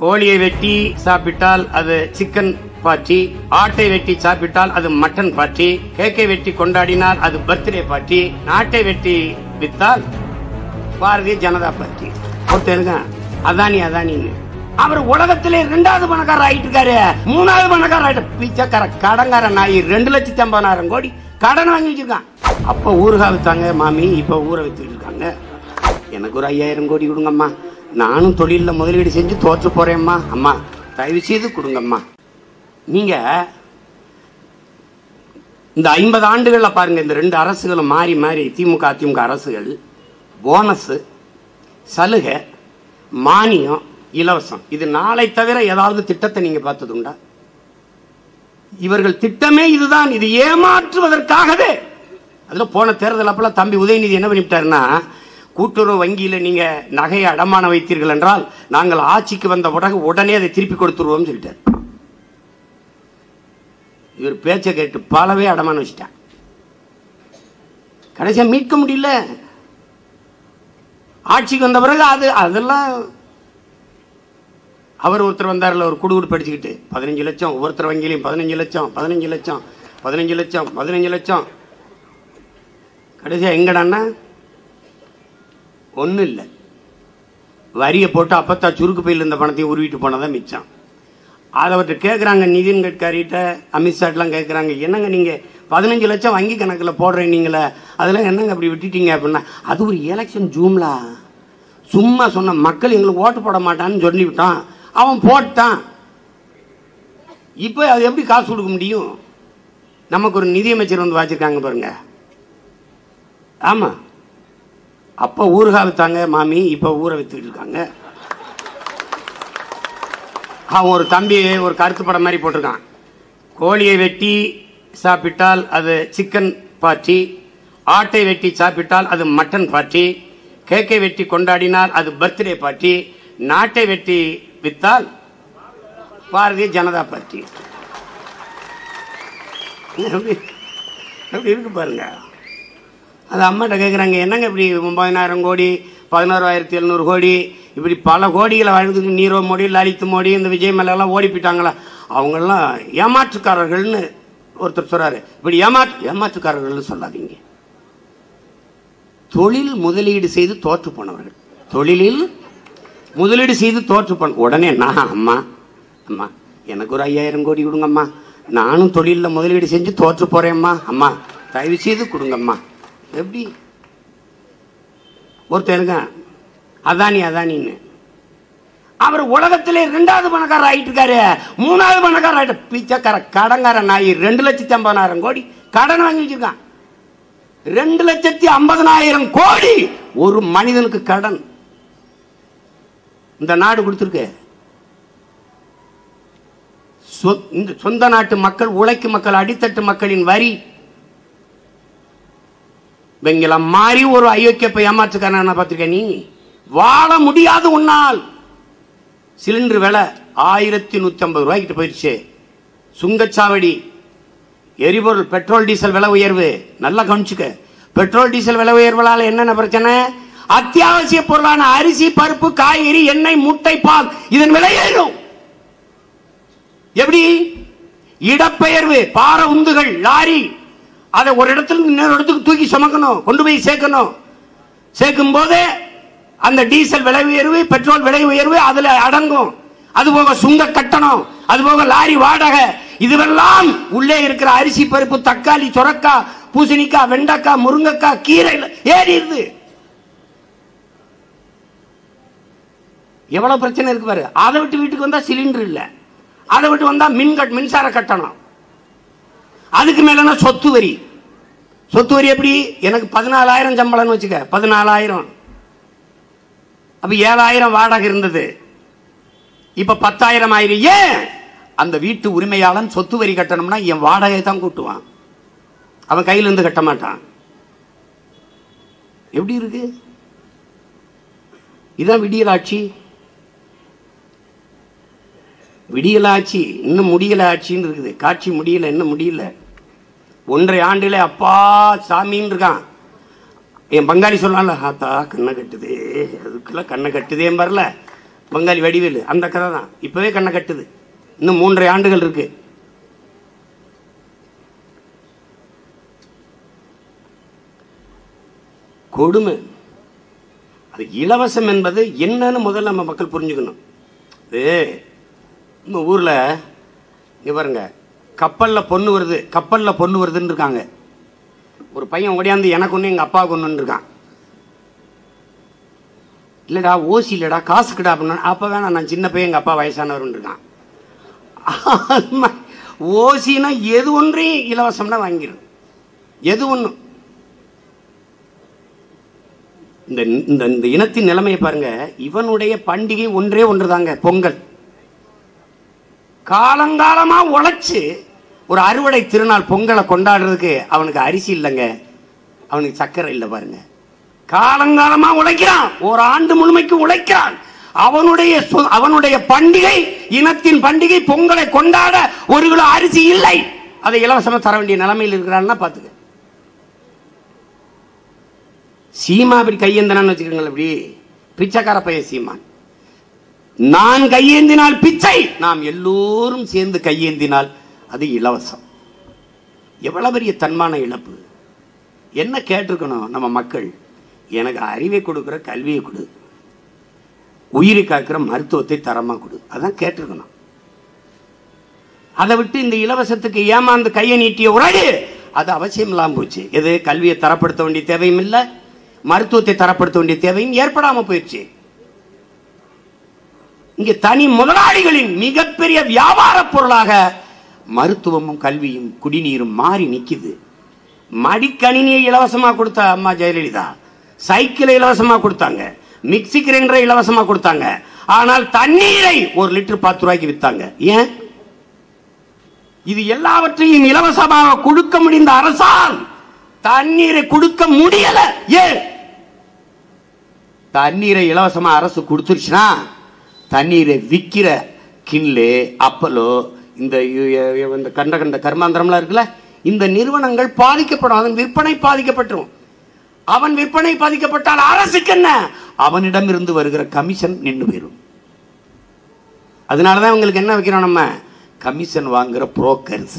கோழியை வெட்டி சாப்பிட்டால் அது சிக்கன் பார்ட்டி ஆட்டை வெட்டி சாப்பிட்டால் அது மட்டன் பார்ட்டி கேக்கை வெட்டி கொண்டாடினால் அது பர்த்டே பார்ட்டி நாட்டை வெட்டி வித்தால் பாரதிய ஜனதா பார்ட்டி ஒருத்தருங்க அதானி அதானின்னு. அவர் உலகத்திலே ரெண்டாவது பணக்காரர் ஆயிட்டு இருக்காரு மூணாவது பணக்காரர் ஆயிட்டு பிச்சைக்கார கடங்கார நாய் ரெண்டு லட்சத்தி ஐம்பதாயிரம் கோடி கடன் வாங்கி வச்சிருக்கான். அப்ப ஊறுகாய் வித்தாங்க மாமி இப்ப ஊற வித்துட்டு இருக்காங்க. எனக்கு ஒரு ஐயாயிரம் கோடி கொடுங்கம்மா. நானும் தொழிலில் முதலீடு செஞ்சு தோற்று போறேம்மா. அம்மா தயவு செய்து கொடுங்கம்மா. நீங்க இந்த ஐம்பது ஆண்டுகள்ல பாருங்க இந்த ரெண்டு அரசுகளும் மாறி மாறி திமுக அதிமுக அரசுகள் போனஸ் சலுகை மானியம் இலவசம். இது நாளை தவிர ஏதாவது திட்டத்தை நீங்க பார்த்ததுண்டா இவர்கள் திட்டமே இதுதான். இது ஏமாற்றுவதற்காகவே. அதுல போன தேர்தல் அப்பெல்லாம் தம்பி உதயநிதி என்ன பண்ணிவிட்டாருன்னா கூட்டுறவு வங்கியில் நீங்கள் நகையை அடமான வைத்தீர்கள் என்றால் நாங்கள் ஆட்சிக்கு வந்த உடனே உடனே அதை திருப்பி கொடுத்துருவோம் சொல்லிட்டார். இவர் பேச்சை கேட்டு பலவே அடமான வச்சுட்டான் கடைசியா மீட்க முடியல. ஆட்சிக்கு வந்த பிறகு அது அதெல்லாம் அவர் ஒருத்தர் வந்தார்ல ஒரு குடுகுடு படிச்சுக்கிட்டு பதினஞ்சு லட்சம் ஒவ்வொருத்தர் வங்கியிலையும் பதினஞ்சு லட்சம் பதினஞ்சு லட்சம் பதினஞ்சு லட்சம் பதினஞ்சு லட்சம். கடைசியா எங்கடான்னா ஒன்றும் இல்லை வரியை போட்டு அப்பத்தா சுருக்கு பையில் இருந்த பணத்தையும் உருவிட்டு போனதான் மிச்சம். அதை அவர்கிட்ட கேட்குறாங்க நிதின் கட்காரிகிட்ட அமித்ஷாட்லாம் கேட்குறாங்க என்னங்க நீங்கள் பதினஞ்சு லட்சம் வங்கி கணக்கில் போடுறேன் நீங்களே அதெல்லாம் என்னங்க அப்படி விட்டுட்டீங்க அப்படின்னா அது ஒரு எலெக்ஷன் ஜூம்லா. சும்மா சொன்ன மக்கள் எங்களுக்கு ஓட்டு போட மாட்டான்னு சொல்லிவிட்டான். அவன் போட்டான். இப்போ அது எப்படி காசு கொடுக்க முடியும்? நமக்கு ஒரு நிதியமைச்சர் வந்து வாச்சிருக்காங்க பாருங்க. ஆமாம் அப்போ ஊறுகாய் வித்தாங்க மாமி. இப்போ ஊற விற்றுக்கிட்டு இருக்காங்க. அவன் ஒரு தம்பி ஒரு கருத்து படம் மாதிரி போட்டிருக்கான். கோழியை வெட்டி சாப்பிட்டால் அது சிக்கன் பார்ட்டி ஆட்டை வெட்டி சாப்பிட்டால் அது மட்டன் பார்ட்டி கேக்கை வெட்டி கொண்டாடினால் அது பர்த்டே பார்ட்டி நாட்டை வெட்டி வித்தால் பாரதிய ஜனதா பார்ட்டி எப்படி? எப்படி இருக்கு பாருங்க. அது அம்மாட்ட கேட்குறாங்க என்னங்க இப்படி ஒன்பதினாயிரம் கோடி பதினோராயிரத்தி எழுநூறு கோடி இப்படி பல கோடிகளை வாழ்ந்து நீரோ மோடி லலித் மோடி இந்த விஜய் மேலெல்லாம் ஓடி போயிட்டாங்களா? அவங்கெல்லாம் ஏமாற்றுக்காரர்கள்னு ஒருத்தர் சொல்றாரு. இப்படி ஏமாற்று ஏமாற்றுக்காரர்கள்னு சொல்லாதீங்க. தொழில் முதலீடு செய்து தோற்று போனவர்கள். தொழிலில் முதலீடு செய்து தோற்று போன உடனே நான் அம்மா அம்மா எனக்கு ஒரு ஐயாயிரம் கோடி கொடுங்கம்மா. நானும் தொழிலில் முதலீடு செஞ்சு தோற்று போறேம்மா அம்மா. தயவு செய்து கொடுங்கம்மா. எப்படி? ஒருத்தருங்க அதானி அதானின்னு. அவர் உலகத்திலே ரெண்டாவது பணக்காரர் ஆயிட்டு இருக்காரு மூணாவது பணக்காரர் ஆயிட்டு பிச்சைக்கார கடங்கார நாய் ரெண்டு லட்சத்தி ஐம்பதாயிரம் கோடி கடன் வாங்கி வச்சிருக்கான். ரெண்டு லட்சத்தி ஐம்பதனாயிரம் கோடி ஒரு மனிதனுக்கு கடன். இந்த நாடு கொடுத்துருக்கு. சொ- இந்த சொந்த நாட்டு மக்கள் உழைக்கும் மக்கள் அடித்தட்டு மக்களின் வரி இவங்கள மாறி ஒரு அயோக்கிய போய் ஏமாற்றுக்கான பார்த்திருக்க நீ? வாழ முடியாது உன்னால். சிலிண்டர் விலை ஆயிரத்தி நூத்தி ஐம்பது ரூபாய்க்கிட்ட போயிடுச்சு. சுங்கச்சாவடி எரிபொருள் பெட்ரோல் டீசல் விலை உயர்வு. நல்லா கவனிச்சுக்க. பெட்ரோல் டீசல் விலை உயர்வுகளால் என்னென்ன பிரச்சனை? அத்தியாவசிய பொருளான அரிசி பருப்பு காய்கறி எண்ணெய் முட்டை பால் இதன் விலை ஏறும். எப்படி? இடப்பெயர்வு பார உந்துகள் லாரி. அதை ஒரு இடத்துல இன்னொரு இடத்துக்கு தூக்கி சுமக்கணும் கொண்டு போய் சேர்க்கணும். சேர்க்கும் போது அந்த டீசல் விலை உயர்வு பெட்ரோல் விலை உயர்வு அதுல அடங்கும். அது போக சுங்க கட்டணம் அது போக லாரி வாடகை. இதுவெல்லாம் உள்ளே இருக்கிற அரிசி பருப்பு தக்காளி சுரக்காய் பூசணிக்காய் வெண்டைக்காய் முருங்கைக்காய் கீரை ஏறிடுது. எவ்வளவு பிரச்சனை இருக்கு பாரு. அதை விட்டு வீட்டுக்கு வந்தா சிலிண்டர் இல்ல. அதை விட்டு வந்தா மின் கட் மின்சார கட்டணம். அதுக்கு மேலனா சொத்து வரி. சொத்து வரி எப்படி? எனக்கு பதினாலாயிரம் சம்பளம்னு வச்சுக்க. பதினாலாயிரம். அப்ப ஏழாயிரம் வாடகை இருந்தது. இப்ப பத்தாயிரம் ஆயிரம் ஏன்? அந்த வீட்டு உரிமையாளன் சொத்து வரி கட்டணும்னா என் வாடகை தான் கூட்டுவான். அவன் கையில இருந்து கட்ட மாட்டான். எப்படி இருக்கு? இதான் விடியல் ஆட்சி. விடியல் ஆட்சி. இன்னும் முடியல ஆட்சின்னு இருக்குது. காட்சி முடியல இன்னும் முடியல. ஒன்றரை ஆண்டுல அப்பா சாமின்னு இருக்கான். என் பங்காளி சொல்லலாம்ல ஆத்தா கண்ணை கட்டுதே. அதுக்கெல்லாம் கண்ணை கட்டுதே வரல பங்காளி வடிவேலு அந்த கதை தான். இப்பவே கண்ணை கட்டுது. இன்னும் மூன்றரை ஆண்டுகள் இருக்கு. கொடுமை. அது இலவசம் என்பது என்னன்னு முதல்ல நம்ம மக்கள் புரிஞ்சுக்கணும். இது நம்ம ஊர்ல இங்க பாருங்க கப்பல்ல பொண்ணு வருது கப்பல்ல பொண்ணு வருதுன்னு இருக்காங்க ஒரு பையன் ஓடியாந்து எனக்கு ஒன்று எங்க அப்பாவுக்கு ஒன்று இருக்கான் இல்லைடா ஓசி இல்லைடா காசுக்குடா அப்படின்னு அப்போ வேணாம் நான் சின்ன பையன் எங்க அப்பா வயசானவர் இருக்கான் ஓசினா எது ஒன்றையும் இலவசம்னா வாங்கிடும் எது ஒன்றும் இந்த இந்த இந்த இனத்தின் நிலைமையை பாருங்க. இவனுடைய பண்டிகை ஒன்றே ஒன்றுதாங்க பொங்கல். காலங்காலமா உழைச்சு ஒரு அறுவடை திருநாள் பொங்கலை கொண்டாடுறதுக்கு அவனுக்கு அரிசி இல்லைங்க. அவனுக்கு சக்கரை இல்லை பாருங்க. காலங்காலமா உழைக்கிறான். ஒரு ஆண்டு முழுமைக்கு உழைக்கிறான். அவனுடைய அவனுடைய பண்டிகை இனத்தின் பண்டிகை பொங்கலை கொண்டாட ஒரு கிலோ அரிசி இல்லை. அதை இலவசமா தர வேண்டிய நிலைமையில் இருக்கிறான்னா பாத்துக்க சீமா இப்படி கையேந்தனான்னு வச்சுக்கோங்களேன் இப்படி. பிச்சைக்கார பையன் சீமான். நான் கையேந்தினால் பிச்சை நாம் எல்லோரும் சேர்ந்து கையேந்தினால் அது இலவசம். எவ்வளவு பெரிய தன்மான இழப்பு. என்ன கேட்டிருக்கணும் நம்ம மக்கள்? எனக்கு அறிவை கொடுக்கிற கல்வியை கொடு. உயிரை காக்கிற மருத்துவத்தை தரமா கொடு. அதான் கேட்டிருக்கணும். அதை விட்டு இந்த இலவசத்துக்கு ஏமாந்து கையை நீட்டிய உறவு அது அவசியம் இல்லாமல் போச்சு. எது? கல்வியை தரப்படுத்த வேண்டிய தேவையும் இல்லை. மருத்துவத்தை தரப்படுத்த வேண்டிய தேவையும் ஏற்படாம போயிடுச்சு. இங்க தனி முதலாளிகளின் மிகப்பெரிய வியாபார பொருளாக மருத்துவமும் கல்வியும் குடிநீரும் மாறி நிக்குது. மடிக்கணினியை இலவசமா கொடுத்த அம்மா ஜெயலலிதா சைக்கிளை இலவசமா கொடுத்தாங்க மிக்சி கிரைண்டரை இலவசமா கொடுத்தாங்க ஆனால் தண்ணீரை ஒரு லிட்டர் பத்து ரூபாய்க்கு வித்தாங்க. ஏன்? இது எல்லாவற்றையும் இலவசமாக கொடுக்க முடிந்த அரசால் தண்ணீரை கொடுக்க முடியல. ஏன்? தண்ணீரை இலவசமா அரசு கொடுத்துருச்சுன்னா தண்ணீரை விக்கிற கின்லே அப்பலோ இந்த இந்த கண்ட கண்ட கர்மாந்திரம்லாம் இருக்குல்ல இந்த நிறுவனங்கள் பாதிக்கப்படும். அதன் விற்பனை பாதிக்கப்பட்டுரும். அவன் விற்பனை பாதிக்கப்பட்டால் அரசுக்கு என்ன? அவனிடமிருந்து வருகிற கமிஷன் நின்று போயிடும் அதனாலதான் உங்களுக்கு என்ன வைக்கிறோம் நம்ம? கமிஷன் வாங்குற புரோக்கர்ஸ்